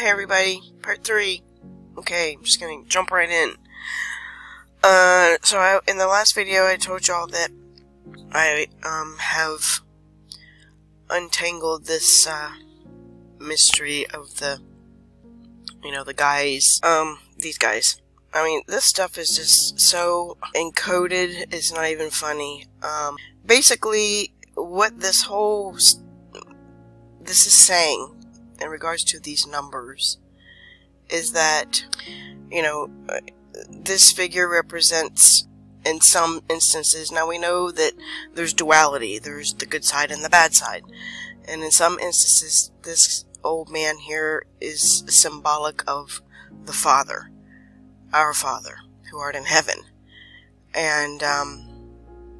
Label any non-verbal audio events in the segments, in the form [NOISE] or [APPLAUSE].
Hey everybody, part three. Okay, I'm just gonna jump right in. Uh, so I, in the last video I told y'all that I, um, have untangled this, uh, mystery of the, you know, the guys, um, these guys. I mean, this stuff is just so encoded, it's not even funny. Um, basically, what this whole, this is saying in regards to these numbers is that, you know, this figure represents in some instances, now we know that there's duality, there's the good side and the bad side. And in some instances, this old man here is symbolic of the Father, our Father, who art in heaven. And, um,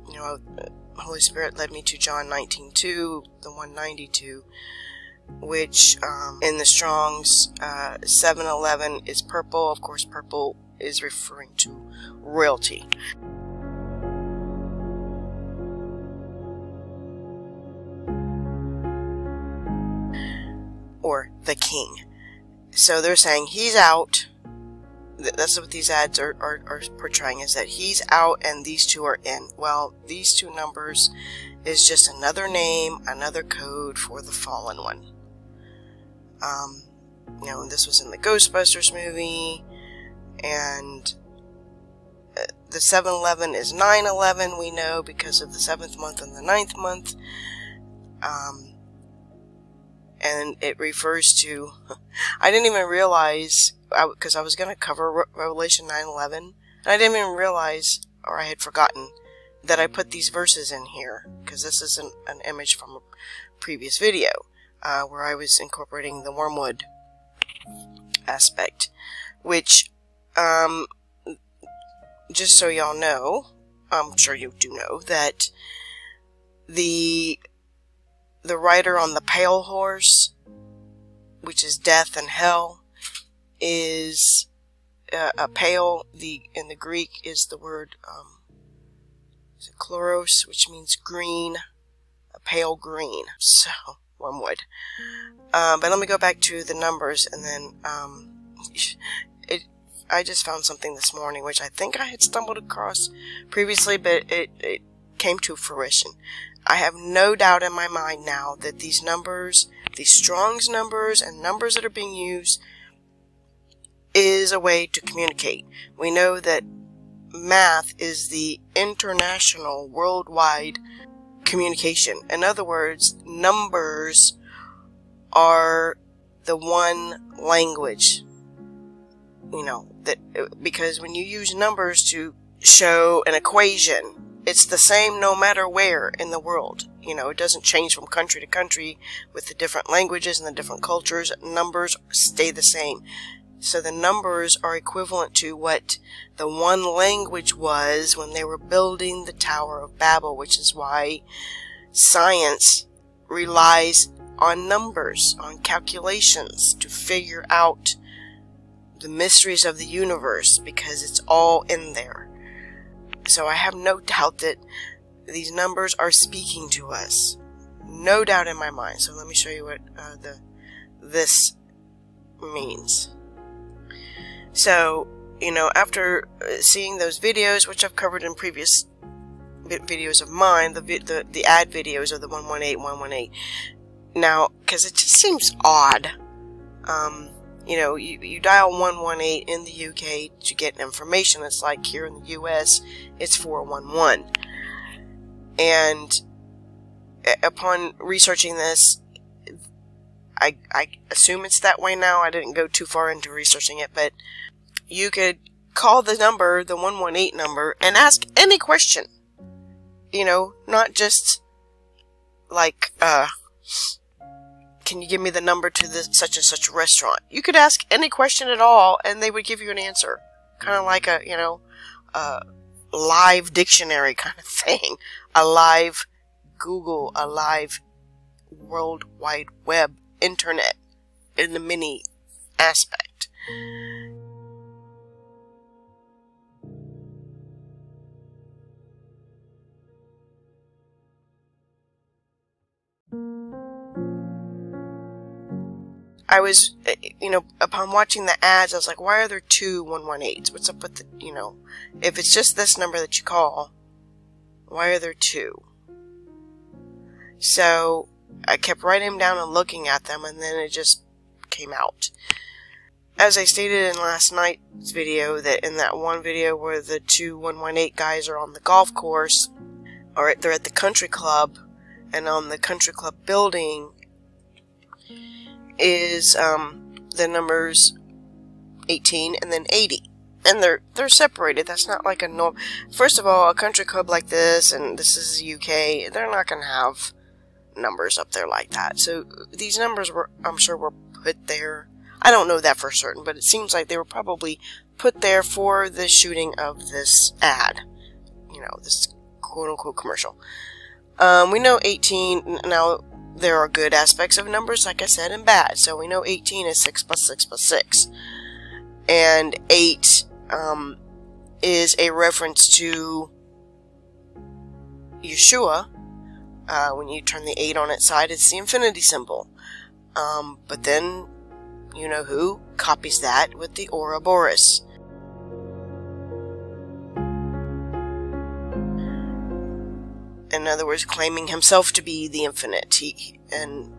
you know, Holy Spirit led me to John 19.2, the 192, which um, in the Strong's uh, 711 is purple. Of course, purple is referring to royalty. Or the king. So they're saying he's out. That's what these ads are, are, are portraying is that he's out and these two are in. Well, these two numbers is just another name, another code for the fallen one. Um, you know, this was in the Ghostbusters movie, and uh, the 7-Eleven is 9-11, we know, because of the 7th month and the ninth month. Um, and it refers to, [LAUGHS] I didn't even realize, because I, I, was going to cover Re Revelation 9-11, and I didn't even realize, or I had forgotten, that I put these verses in here, because this is an, an image from a previous video uh, where I was incorporating the wormwood aspect, which, um, just so y'all know, I'm sure you do know that the the rider on the pale horse, which is death and hell, is uh, a pale. The in the Greek is the word um, is chloros, which means green, a pale green. [LAUGHS] So wormwood. Um, but let me go back to the numbers and then, um, [LAUGHS] it, I just found something this morning which I think I had stumbled across previously, but it, it came to fruition. I have no doubt in my mind now that these numbers, these Strong's numbers and numbers that are being used is a way to communicate. We know that math is the international worldwide communication. In other words, numbers are the one language. You know, that, because when you use numbers to show an equation, it's the same no matter where in the world. You know, it doesn't change from country to country with the different languages and the different cultures. Numbers stay the same. So the numbers are equivalent to what the one language was when they were building the Tower of Babel, which is why science relies on numbers, on calculations to figure out the mysteries of the universe because it's all in there. So I have no doubt that these numbers are speaking to us. No doubt in my mind. So let me show you what uh, the this means. So, you know, after uh, seeing those videos, which I've covered in previous videos of mine, the, the, the ad videos of the 118, 118. Now, because it just seems odd, um, you know, you, you dial 118 in the UK to get information. It's like here in the US, it's 411. And upon researching this, I, I assume it's that way now. I didn't go too far into researching it, but you could call the number, the 118 number, and ask any question. You know, not just like, uh, can you give me the number to the such and such restaurant? You could ask any question at all and they would give you an answer. Kind of like a, you know, a live dictionary kind of thing. A live Google, a live World Wide Web internet in the mini aspect. I was, uh, you know, upon watching the ads, I was like, why are there two 118s? What's up with the, you know, if it's just this number that you call, why are there two? So I kept writing them down and looking at them, and then it just came out. As I stated in last night's video, that in that one video where the two 118 guys are on the golf course, or they're at the country club, and on the country club building is um, the numbers 18 and then 80 and they're they're separated. That's not like a norm. First of all, a country club like this, and this is the UK, they're not going to have numbers up there like that. So these numbers were, I'm sure, were put there. I don't know that for certain, but it seems like they were probably put there for the shooting of this ad. You know, this quote unquote commercial. Um, we know 18, now there are good aspects of numbers, like I said, and bad. So we know 18 is 6 plus 6 plus 6. And 8 um, is a reference to Yeshua. Uh, when you turn the 8 on its side, it's the infinity symbol. Um, but then, you know who copies that with the Ouroboros. in other words, claiming himself to be the infinite. He, and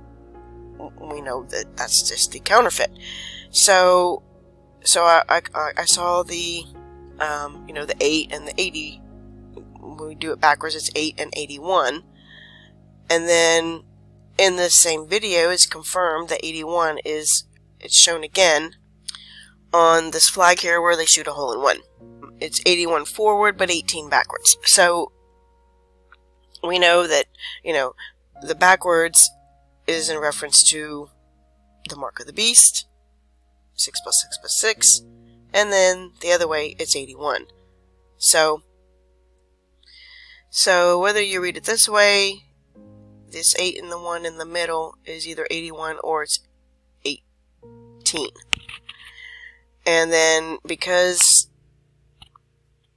we know that that's just the counterfeit. So, so I, I, I saw the, um, you know, the 8 and the 80. When we do it backwards, it's 8 and 81. And then in the same video, it's confirmed that 81 is, it's shown again on this flag here where they shoot a hole in one. It's 81 forward, but 18 backwards. So we know that, you know, the backwards is in reference to the mark of the beast, 6 plus 6 plus 6, and then the other way, it's 81. So, so whether you read it this way, this 8 and the 1 in the middle is either 81 or it's 18. And then because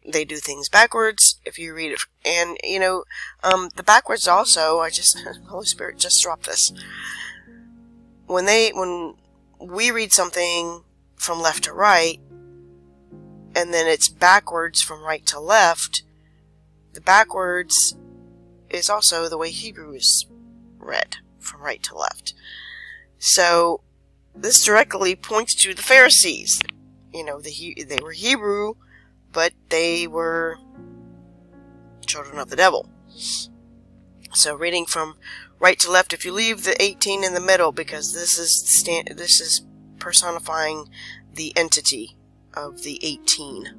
they do things backwards if you read it and you know um, the backwards also i just [LAUGHS] holy spirit just dropped this when they when we read something from left to right and then it's backwards from right to left the backwards is also the way hebrew is read from right to left so this directly points to the pharisees you know the they were hebrew but they were children of the devil. So reading from right to left, if you leave the 18 in the middle, because this is stand, this is personifying the entity of the 18,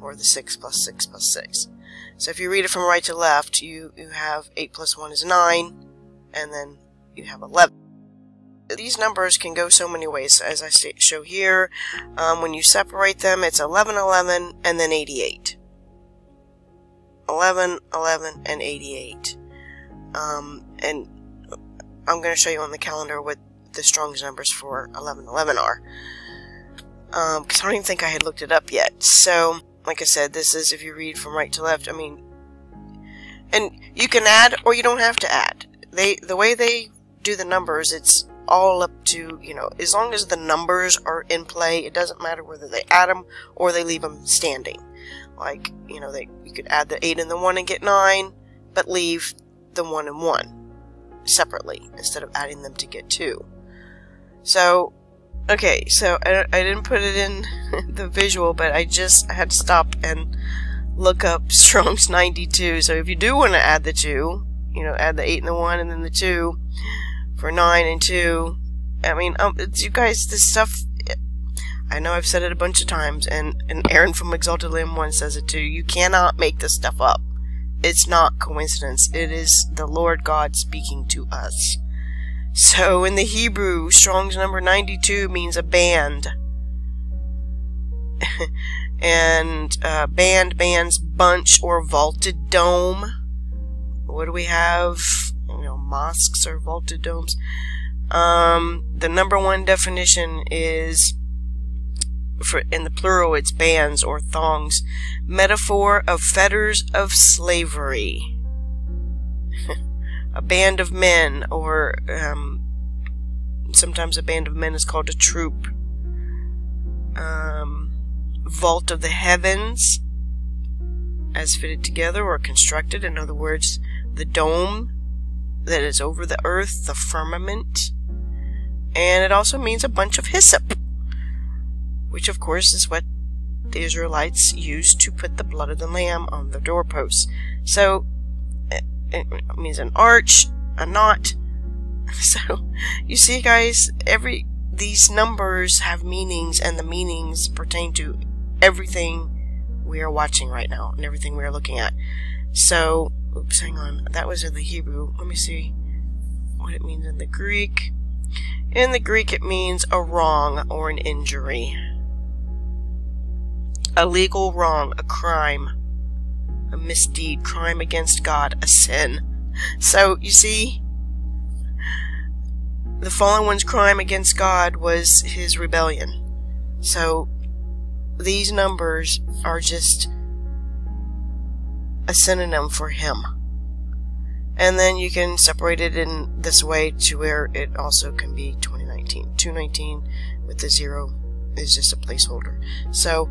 or the 6 plus 6 plus 6. So if you read it from right to left, you, you have 8 plus 1 is 9, and then you have 11 these numbers can go so many ways, as I show here. Um, when you separate them, it's 11, 11, and then 88. 11, 11, and 88. Um, and I'm going to show you on the calendar what the Strong's numbers for 11, 11 are. Because um, I don't even think I had looked it up yet. So, like I said, this is if you read from right to left. I mean, and you can add or you don't have to add. They the way they do the numbers, it's all up to, you know, as long as the numbers are in play, it doesn't matter whether they add them or they leave them standing. Like, you know, they you could add the 8 and the 1 and get 9, but leave the 1 and 1 separately instead of adding them to get 2. So, okay, so I, I didn't put it in [LAUGHS] the visual, but I just had to stop and look up [LAUGHS] Strong's 92. So if you do want to add the 2, you know, add the 8 and the 1 and then the 2, for 9 and 2. I mean, um, you guys, this stuff, I know I've said it a bunch of times, and, and Aaron from Exalted Lamb 1 says it too. You cannot make this stuff up. It's not coincidence. It is the Lord God speaking to us. So in the Hebrew, Strong's number 92 means a band. [LAUGHS] and uh, band, bands, bunch, or vaulted dome. What do we have? You know, mosques or vaulted domes. Um, the number one definition is for in the plural it's bands or thongs metaphor of fetters of slavery a band of men or um, sometimes a band of men is called a troop. Um, vault of the heavens, as fitted together or constructed. In other words, the dome that is over the earth, the firmament. And it also means a bunch of hyssop, which of course is what the Israelites used to put the blood of the lamb on the doorposts. So it means an arch, a knot. [LAUGHS] So you see, guys, every these numbers have meanings, and the meanings pertain to everything we are watching right now and everything we are looking at. So, oops, hang on. That was in the Hebrew. Let me see what it means in the Greek. In the Greek, it means a wrong or an injury. A legal wrong, a crime, a misdeed, crime against God, a sin. So, you see, the fallen one's crime against God was his rebellion. So, these numbers are just a synonym for him. And then you can separate it in this way to where it also can be 2019. 219 with the zero is just a placeholder. So,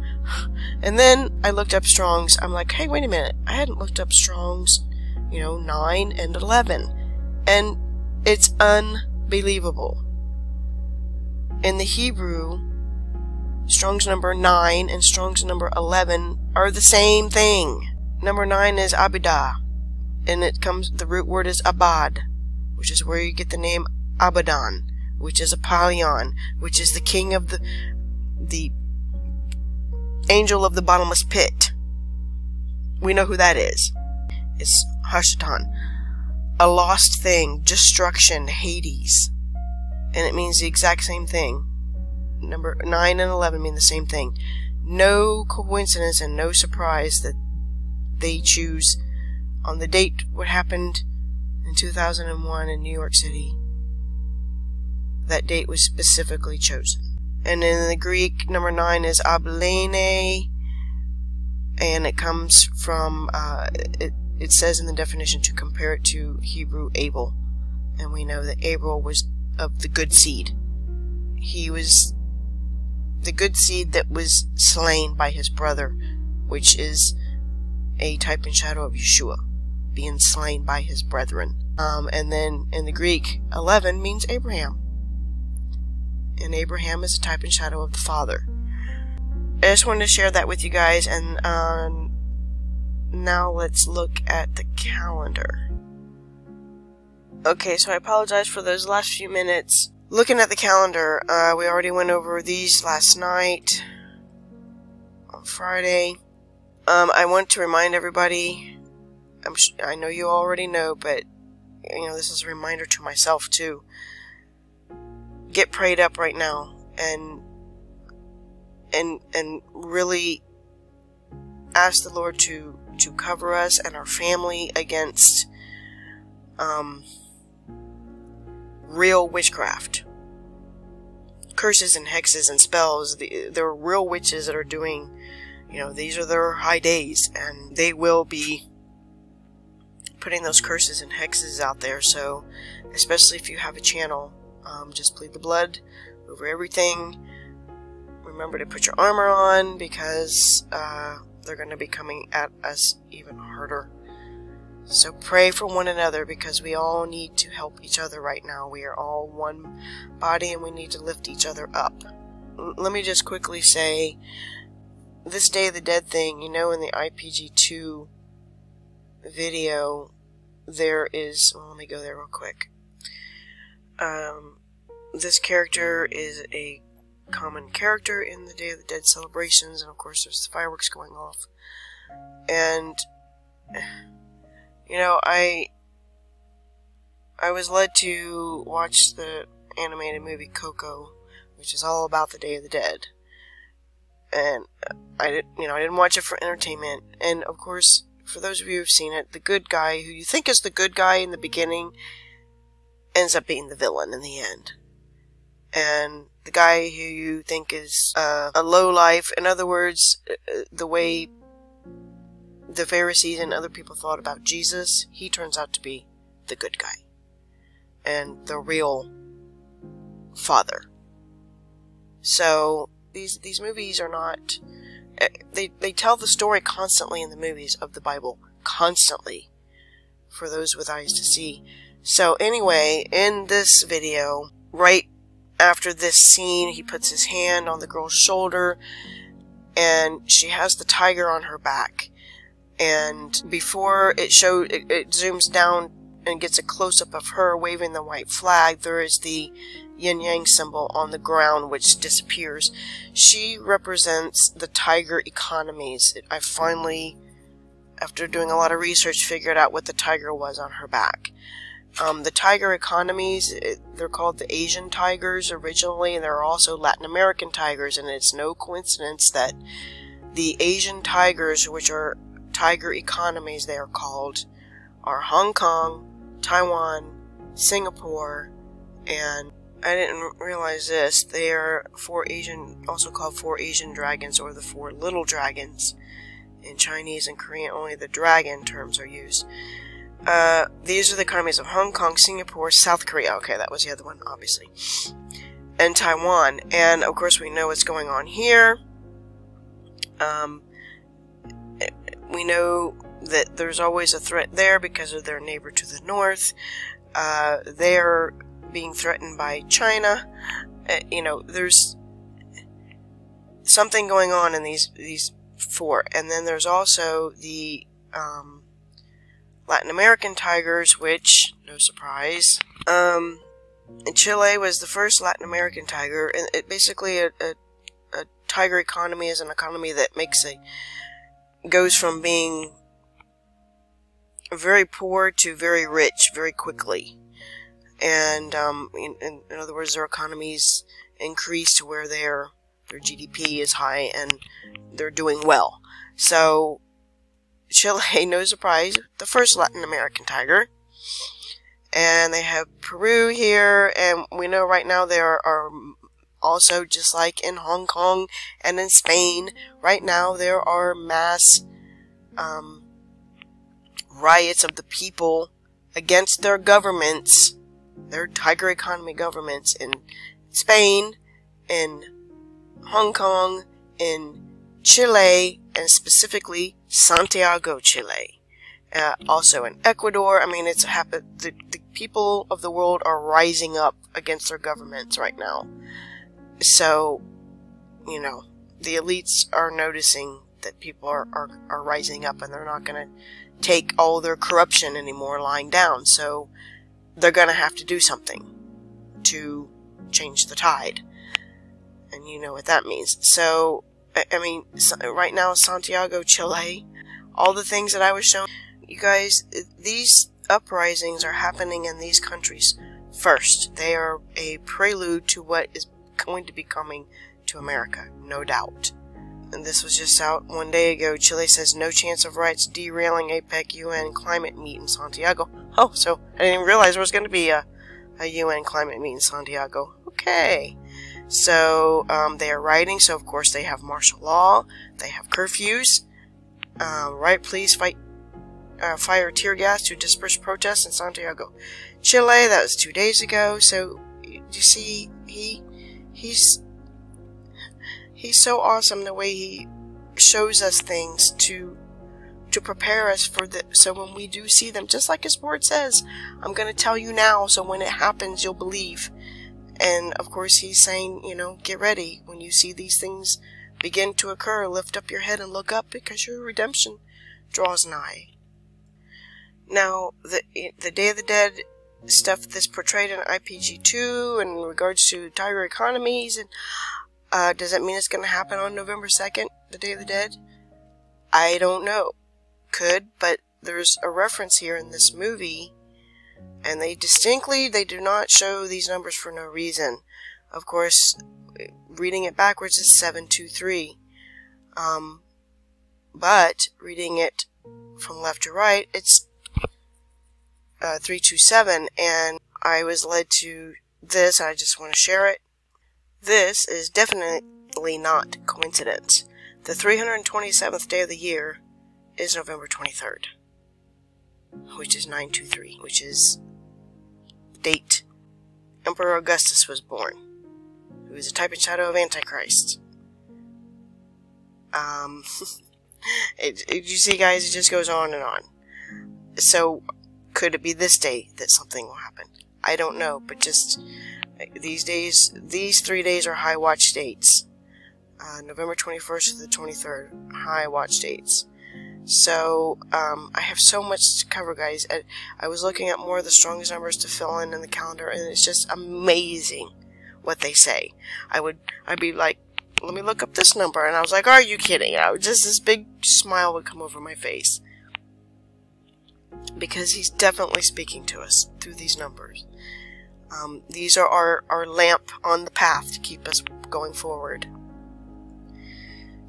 and then I looked up Strong's. I'm like, hey, wait a minute. I hadn't looked up Strong's, you know, 9 and 11. And it's unbelievable. In the Hebrew, Strong's number 9 and Strong's number 11 are the same thing. Number 9 is Abidah, and it comes, the root word is Abad, which is where you get the name Abaddon, which is Apollyon, which is the king of the, the angel of the bottomless pit. We know who that is. It's Hashatan. A lost thing, destruction, Hades. And it means the exact same thing. Number 9 and 11 mean the same thing. No coincidence and no surprise that they choose on the date what happened in 2001 in New York City. That date was specifically chosen. And in the Greek, number nine is Abilene, and it comes from, uh, it, it says in the definition to compare it to Hebrew Abel. And we know that Abel was of the good seed. He was the good seed that was slain by his brother, which is a type and shadow of Yeshua, being slain by his brethren. Um, and then in the Greek, 11 means Abraham and Abraham is a type and shadow of the Father. I just wanted to share that with you guys, and um, now let's look at the calendar. Okay, so I apologize for those last few minutes. Looking at the calendar, uh, we already went over these last night on Friday. Um, I want to remind everybody. Sh- I know you already know, but you know this is a reminder to myself too get prayed up right now and and and really ask the Lord to to cover us and our family against um, real witchcraft, curses and hexes and spells. The, there are real witches that are doing, you know, these are their high days, and they will be putting those curses and hexes out there. So, especially if you have a channel um, just plead the blood over everything. Remember to put your armor on because uh, they're going to be coming at us even harder. So pray for one another because we all need to help each other right now. We are all one body and we need to lift each other up. L- let me just quickly say this Day of the Dead thing, you know, in the IPG2 video, there is. Well, let me go there real quick. Um, this character is a common character in the Day of the Dead celebrations, and of course, there's the fireworks going off. And, you know, I. I was led to watch the animated movie Coco, which is all about the Day of the Dead. And I did, you know, I didn't watch it for entertainment. And of course, for those of you who've seen it, the good guy who you think is the good guy in the beginning ends up being the villain in the end. And the guy who you think is uh, a low life, in other words, uh, the way the Pharisees and other people thought about Jesus, he turns out to be the good guy. And the real father. So these these movies are not eh, they they tell the story constantly in the movies of the Bible constantly for those with eyes to see. So anyway, in this video, right after this scene, he puts his hand on the girl's shoulder and she has the tiger on her back. And before it shows, it, it zooms down and gets a close up of her waving the white flag, there is the yin yang symbol on the ground which disappears. She represents the tiger economies. I finally, after doing a lot of research, figured out what the tiger was on her back. Um, the tiger economies, they're called the Asian tigers originally, and there are also Latin American tigers, and it's no coincidence that the Asian tigers, which are tiger economies, they are called, are Hong Kong, Taiwan, Singapore, and I didn't realize this. They are four Asian, also called four Asian dragons or the four little dragons. In Chinese and Korean, only the dragon terms are used. Uh, these are the economies of Hong Kong, Singapore, South Korea. Okay, that was the other one, obviously. And Taiwan. And of course, we know what's going on here. Um, we know that there's always a threat there because of their neighbor to the north. Uh, they're being threatened by China. Uh, you know, there's something going on in these these four, and then there's also the um, Latin American tigers, which no surprise. Um, Chile was the first Latin American tiger, and it basically a, a, a tiger economy is an economy that makes a goes from being very poor to very rich very quickly. And um, in, in, other words, their economies increase to where their their GDP is high and they're doing well. So Chile, [LAUGHS] no surprise, the first Latin American tiger. And they have Peru here, and we know right now there are also, just like in Hong Kong and in Spain, right now there are mass um, riots of the people against their governments, their tiger economy governments in Spain, in Hong Kong, in Chile, and specifically Santiago, Chile. Uh, also in Ecuador. I mean, it's happened. The, the people of the world are rising up against their governments right now. So, you know, the elites are noticing that people are, are, are rising up and they're not going to take all their corruption anymore lying down. So they're going to have to do something to change the tide. And you know what that means. So, I mean, right now, Santiago, Chile, all the things that I was showing you guys, these uprisings are happening in these countries first. They are a prelude to what is going to be coming to America, no doubt and this was just out one day ago, Chile says no chance of riots derailing APEC UN climate meet in Santiago. Oh, so I didn't realize there was going to be a, a UN climate meet in Santiago. Okay. So um, they are rioting, so of course they have martial law, they have curfews. Uh, right, please fight, uh, fire tear gas to disperse protests in Santiago, Chile. That was two days ago. So you see, he he's he's so awesome the way he shows us things to to prepare us for the so when we do see them just like his word says i'm going to tell you now so when it happens you'll believe and of course he's saying you know get ready when you see these things begin to occur lift up your head and look up because your redemption draws nigh now the the day of the dead stuff that's portrayed in ipg2 in regards to tiger economies and uh, does that mean it's going to happen on November 2nd, the Day of the Dead? I don't know. Could, but there's a reference here in this movie, and they distinctly, they do not show these numbers for no reason. Of course, reading it backwards is 723. Um, but reading it from left to right, it's uh, 327, and I was led to this, I just want to share it. This is definitely not coincidence. The 327th day of the year is November 23rd, which is 923, which is date Emperor Augustus was born, who is a type and shadow of Antichrist. Um, [LAUGHS] it, it, you see, guys, it just goes on and on. So, could it be this day that something will happen? I don't know, but just these days, these three days are high watch dates. Uh, November 21st to the 23rd, high watch dates. So, um, I have so much to cover, guys. I, I was looking at more of the Strong's numbers to fill in in the calendar, and it's just amazing what they say. I would, I'd be like, let me look up this number, and I was like, are you kidding? I would just, this big smile would come over my face. Because he's definitely speaking to us through these numbers. Um, these are our, our lamp on the path to keep us going forward.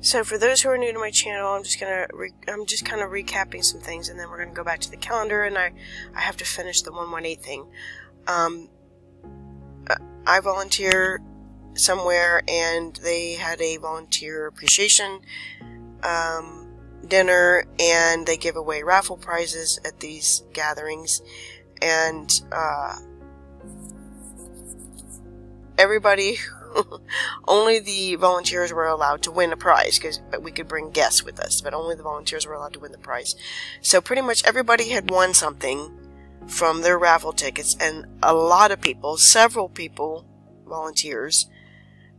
So for those who are new to my channel, I'm just gonna I'm just kind of recapping some things, and then we're gonna go back to the calendar, and I I have to finish the 118 thing. Um, I volunteer somewhere, and they had a volunteer appreciation um, dinner, and they give away raffle prizes at these gatherings, and uh, everybody [LAUGHS] only the volunteers were allowed to win a prize because but we could bring guests with us, but only the volunteers were allowed to win the prize. So pretty much everybody had won something from their raffle tickets, and a lot of people, several people, volunteers,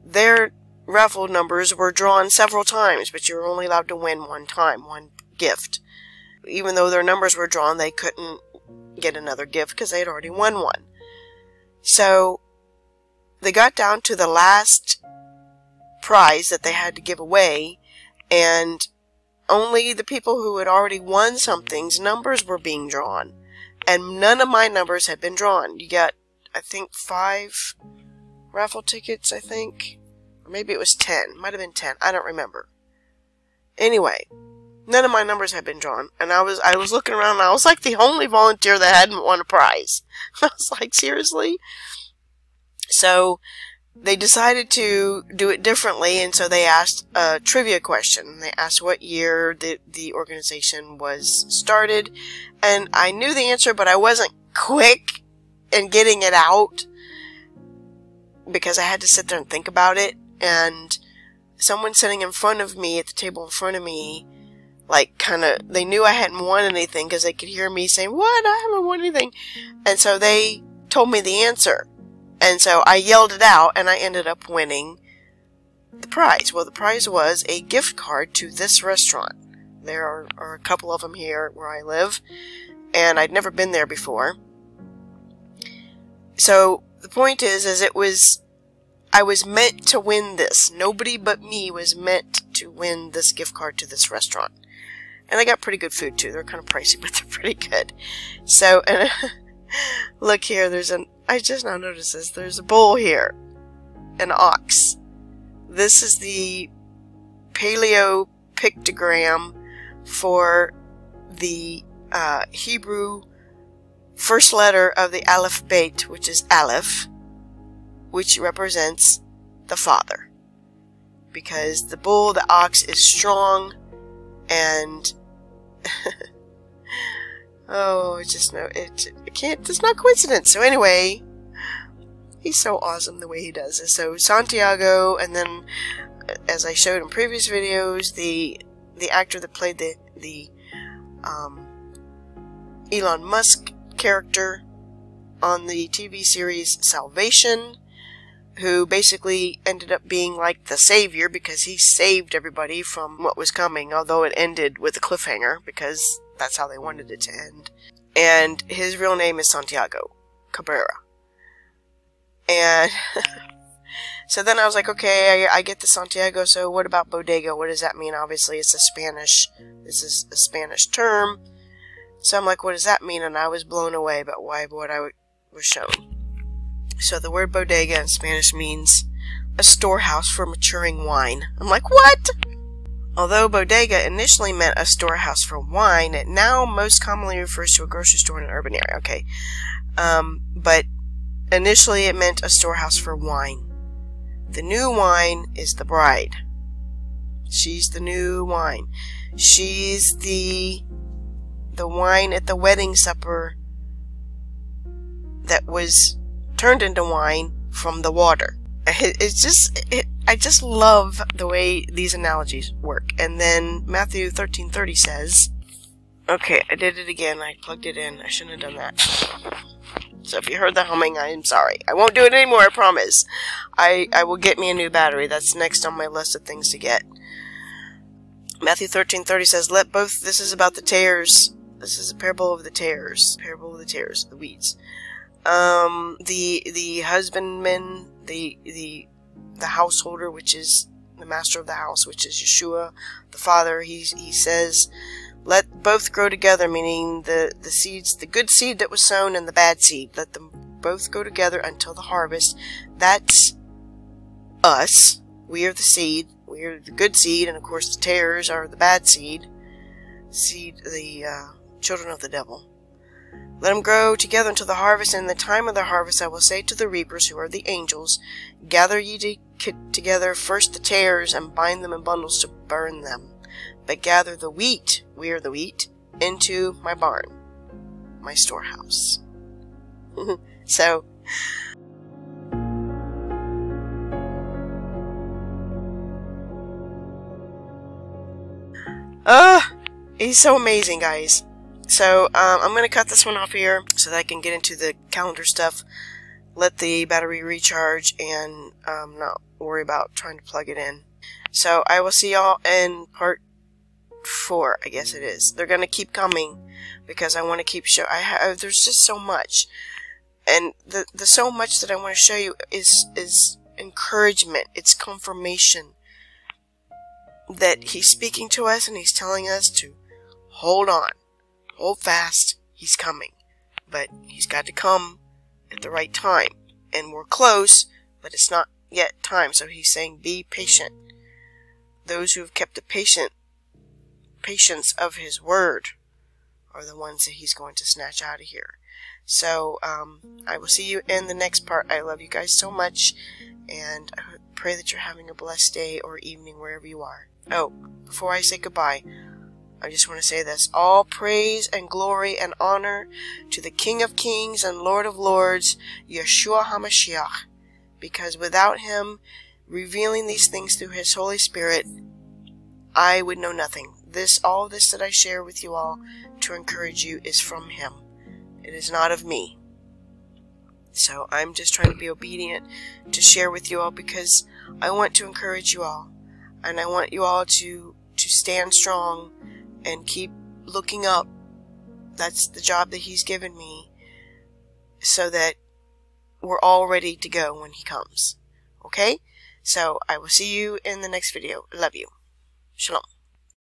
their raffle numbers were drawn several times, but you were only allowed to win one time, one gift. Even though their numbers were drawn, they couldn't get another gift because they had already won one. So they got down to the last prize that they had to give away, and only the people who had already won something's numbers were being drawn. And none of my numbers had been drawn. You got, I think, five raffle tickets, I think. Or maybe it was ten. Might have been ten. I don't remember. Anyway, none of my numbers had been drawn. And I was I was looking around and I was like the only volunteer that hadn't won a prize. [LAUGHS] I was like, seriously? So they decided to do it differently, and so they asked a trivia question. They asked what year the, the organization was started, and I knew the answer, but I wasn't quick in getting it out because I had to sit there and think about it. And someone sitting in front of me at the table in front of me, like, kind of, they knew I hadn't won anything because they could hear me saying, What? I haven't won anything. And so they told me the answer. And so I yelled it out and I ended up winning the prize. Well, the prize was a gift card to this restaurant. There are, are a couple of them here where I live, and I'd never been there before. So the point is, is it was, I was meant to win this. Nobody but me was meant to win this gift card to this restaurant. And they got pretty good food too. They're kind of pricey, [LAUGHS] but they're pretty good. So, and [LAUGHS] look here, there's an I just now noticed this. There's a bull here. An ox. This is the paleo pictogram for the uh, Hebrew first letter of the Aleph Bet, which is Aleph, which represents the Father. Because the bull, the ox, is strong and [LAUGHS] Oh, it's just no, it, it can't, it's not coincidence. So anyway, he's so awesome the way he does it. So Santiago, and then, as I showed in previous videos, the, the actor that played the, the, um, Elon Musk character on the TV series Salvation, who basically ended up being like the savior because he saved everybody from what was coming, although it ended with a cliffhanger because that's how they wanted it to end. And his real name is Santiago Cabrera. And [LAUGHS] so then I was like, okay, I, I, get the Santiago. So what about bodega? What does that mean? Obviously, it's a Spanish. This is a Spanish term. So I'm like, what does that mean? And I was blown away by why what I was shown. So the word bodega in Spanish means a storehouse for maturing wine. I'm like, what? Although bodega initially meant a storehouse for wine, it now most commonly refers to a grocery store in an urban area. Okay. Um, but initially it meant a storehouse for wine. The new wine is the bride. She's the new wine. She's the the wine at the wedding supper that was turned into wine from the water. It's just, it, I just love the way these analogies work. And then Matthew 13:30 says, okay, I did it again. I plugged it in. I shouldn't have done that. So if you heard the humming, I am sorry. I won't do it anymore, I promise. I, I will get me a new battery. That's next on my list of things to get. Matthew 13:30 says, "Let both this is about the tares. This is a parable of the tares. Parable of the tares, the weeds. Um, the the husbandman, the the the householder, which is the master of the house, which is Yeshua, the father. He he says, let both grow together, meaning the the seeds, the good seed that was sown and the bad seed. Let them both go together until the harvest. That's us. We are the seed. We are the good seed, and of course the tares are the bad seed. Seed, the uh, children of the devil. Let them grow together until the harvest, and in the time of the harvest I will say to the reapers, who are the angels, Gather ye to together first the tares, and bind them in bundles to burn them. But gather the wheat, we are the wheat, into my barn, my storehouse. [LAUGHS] so, uh, he's so amazing, guys. So, um, I'm going to cut this one off here so that I can get into the calendar stuff, let the battery recharge, and um, not worry about trying to plug it in. So, I will see y'all in part four, I guess it is. They're going to keep coming because I want to keep show. I have, there's just so much. And the, the so much that I want to show you is, is encouragement. It's confirmation that he's speaking to us and he's telling us to hold on hold fast, he's coming. But he's got to come at the right time. And we're close, but it's not yet time. So he's saying, be patient. Those who have kept the patient patience of his word are the ones that he's going to snatch out of here. So um, I will see you in the next part. I love you guys so much, and I pray that you're having a blessed day or evening wherever you are. Oh, before I say goodbye, I just want to say this. All praise and glory and honor to the King of Kings and Lord of Lords, Yeshua HaMashiach. Because without him revealing these things through his Holy Spirit, I would know nothing. This, all this that I share with you all to encourage you is from him. It is not of me. So I'm just trying to be obedient to share with you all because I want to encourage you all. And I want you all to, to stand strong and keep looking up. That's the job that He's given me so that we're all ready to go when He comes. Okay? So I will see you in the next video. Love you. Shalom.